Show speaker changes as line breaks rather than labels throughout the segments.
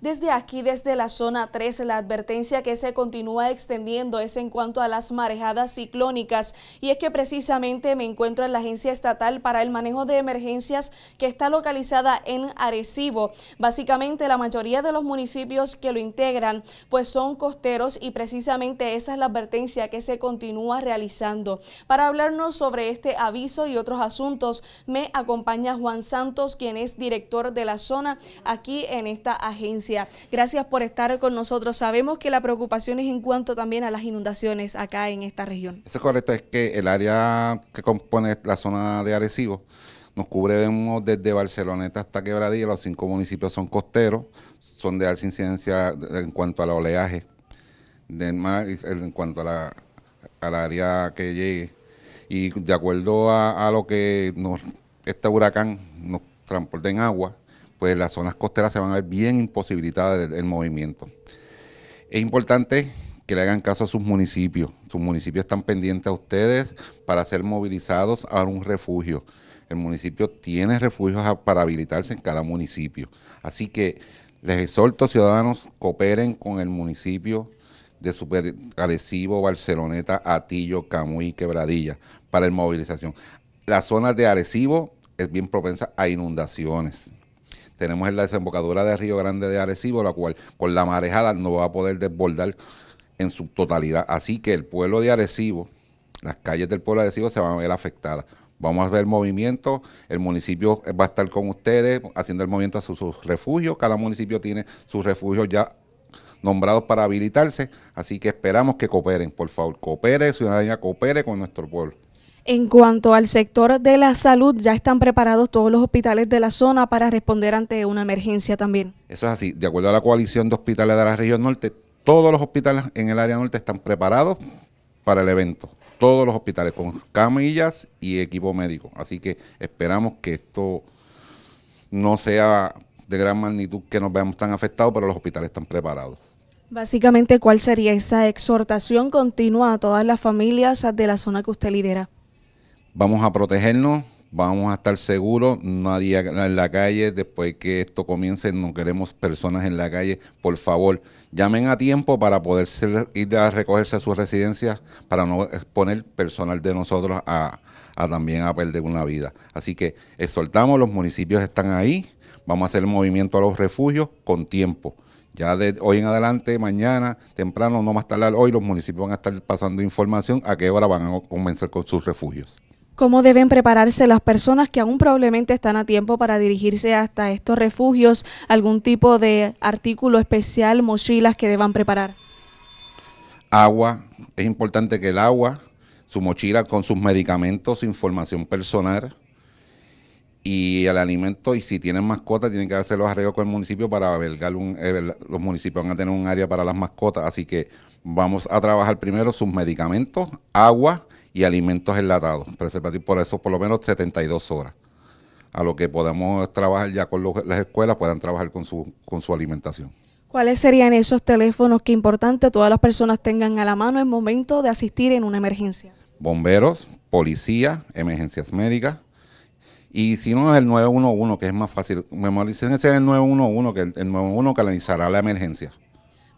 Desde aquí, desde la zona 3, la advertencia que se continúa extendiendo es en cuanto a las marejadas ciclónicas y es que precisamente me encuentro en la Agencia Estatal para el Manejo de Emergencias que está localizada en Arecibo. Básicamente la mayoría de los municipios que lo integran pues son costeros y precisamente esa es la advertencia que se continúa realizando. Para hablarnos sobre este aviso y otros asuntos me acompaña Juan Santos quien es director de la zona aquí en esta agencia. Gracias por estar con nosotros. Sabemos que la preocupación es en cuanto también a las inundaciones acá en esta región.
Eso es correcto, es que el área que compone la zona de Arecibo nos cubre desde Barceloneta hasta Quebradilla, los cinco municipios son costeros, son de alta incidencia en cuanto al oleaje del mar, en cuanto a la, al área que llegue. Y de acuerdo a, lo que este huracán nos transporta en agua, pues las zonas costeras se van a ver bien imposibilitadas del, movimiento. Es importante que le hagan caso a sus municipios. Sus municipios están pendientes a ustedes para ser movilizados a un refugio. El municipio tiene refugios para habilitarse en cada municipio. Así que les exhorto, ciudadanos, cooperen con el municipio de Super Arecibo, Barceloneta, Atillo, Camuy, Quebradilla para la movilización. La zona de Arecibo es bien propensa a inundaciones. Tenemos en la desembocadura de Río Grande de Arecibo, la cual con la marejada no va a poder desbordar en su totalidad. Así que el pueblo de Arecibo, las calles del pueblo de Arecibo se van a ver afectadas. Vamos a ver movimiento, el municipio va a estar con ustedes haciendo el movimiento a sus, refugios. Cada municipio tiene sus refugios ya nombrados para habilitarse, así que esperamos que cooperen, por favor, coopere, ciudadanía, coopere con nuestro pueblo.
En cuanto al sector de la salud, ya están preparados todos los hospitales de la zona para responder ante una emergencia también.
Eso es así. De acuerdo a la coalición de hospitales de la región norte, todos los hospitales en el área norte están preparados para el evento. Todos los hospitales con camillas y equipo médico. Así que esperamos que esto no sea de gran magnitud que nos veamos tan afectados, pero los hospitales están preparados.
Básicamente, ¿cuál sería esa exhortación continua a todas las familias de la zona que usted lidera?
Vamos a protegernos, vamos a estar seguros, nadie en la calle, después que esto comience, no queremos personas en la calle, por favor, llamen a tiempo para poder ir a recogerse a sus residencias, para no exponer personal de nosotros a, también a perder una vida. Así que exhortamos, los municipios están ahí, vamos a hacer el movimiento a los refugios con tiempo. Ya de hoy en adelante, mañana, temprano, no más tardar hoy, los municipios van a estar pasando información a qué hora van a comenzar con sus refugios.
¿Cómo deben prepararse las personas que aún probablemente están a tiempo para dirigirse hasta estos refugios? ¿Algún tipo de artículo especial, mochilas que deban preparar?
Agua. Es importante que el agua, su mochila con sus medicamentos, información personal y el alimento. Y si tienen mascotas, tienen que hacer los arreglos con el municipio para albergar un. Eh, los municipios van a tener un área para las mascotas. Así que vamos a trabajar primero sus medicamentos, agua y alimentos enlatados, por eso por lo menos 72 horas. A lo que podamos trabajar ya con las escuelas, puedan trabajar con su, con su alimentación.
¿Cuáles serían esos teléfonos que importante todas las personas tengan a la mano en momento de asistir en una emergencia?
Bomberos, policía, emergencias médicas. Y si no es el 911, que es más fácil, memoricen ese el 911, que el, el 911 canalizará la emergencia.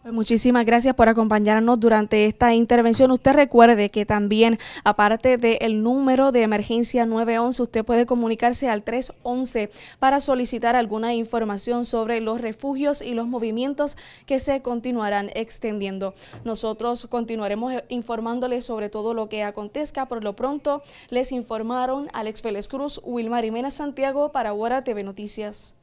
Pues muchísimas gracias por acompañarnos durante esta intervención. Usted recuerde que también, aparte del número de emergencia 911, usted puede comunicarse al 311 para solicitar alguna información sobre los refugios y los movimientos que se continuarán extendiendo. Nosotros continuaremos informándoles sobre todo lo que acontezca. Por lo pronto, les informaron Alex Vélez Cruz, Wilmar Jiménez Santiago para Hora TV Noticias.